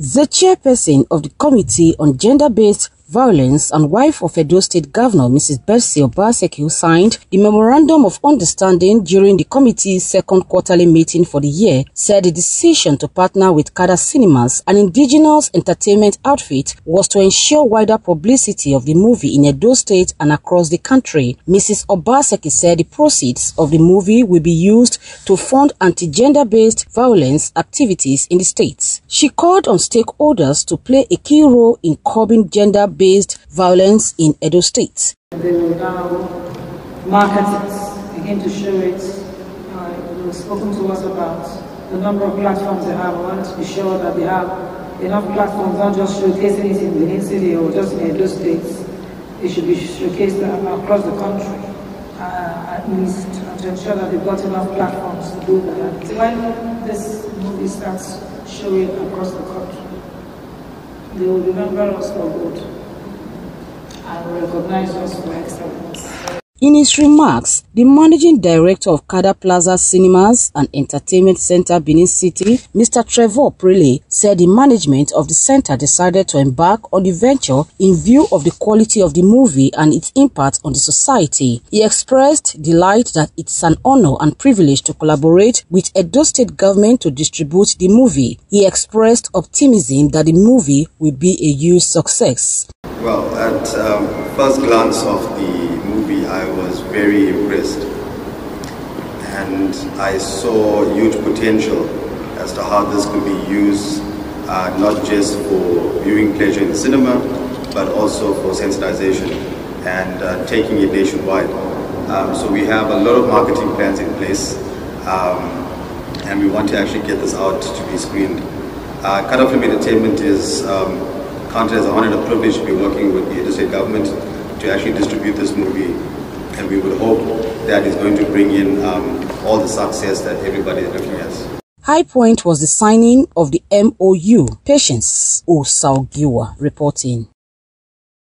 The chairperson of the Committee on Gender-Based Violence and wife of Edo State Governor Mrs. Betsy Obaseki who signed the Memorandum of Understanding during the committee's second quarterly meeting for the year said the decision to partner with Kada Cinemas, an indigenous entertainment outfit, was to ensure wider publicity of the movie in Edo State and across the country. Mrs. Obaseki said the proceeds of the movie will be used to fund anti-gender-based violence activities in the state. She called on stakeholders to play a key role in curbing gender based violence in Edo State. They will now market it, begin to show it. Uh, they've spoken to us about the number of platforms they have. I want to be sure that they have enough platforms, not just showcasing it in Benin City or just in Edo State. It should be showcased across the country, uh, at least, to ensure that they've got enough platforms to do that. When this movie starts showing across the country, they will remember us for good and recognize us for excellence. In his remarks, the managing director of Kada Plaza Cinemas and Entertainment Center Benin City, Mr. Trevor Prele, said the management of the center decided to embark on the venture in view of the quality of the movie and its impact on the society. He expressed delight that it's an honor and privilege to collaborate with Edo State government to distribute the movie. He expressed optimism that the movie will be a huge success. Well, at um, first glance of the movie, I was very impressed. And I saw huge potential as to how this could be used, uh, not just for viewing pleasure in the cinema, but also for sensitization and uh, taking it nationwide. Um, so we have a lot of marketing plans in place, um, and we want to actually get this out to be screened. Uh, Kada Film Entertainment is um, counted as a honor and a privilege to be working with the Edo State government to actually distribute this movie. And we would hope that it's going to bring in um, all the success that everybody is looking at. High point was the signing of the MOU. Patience Osarogiuwa reporting.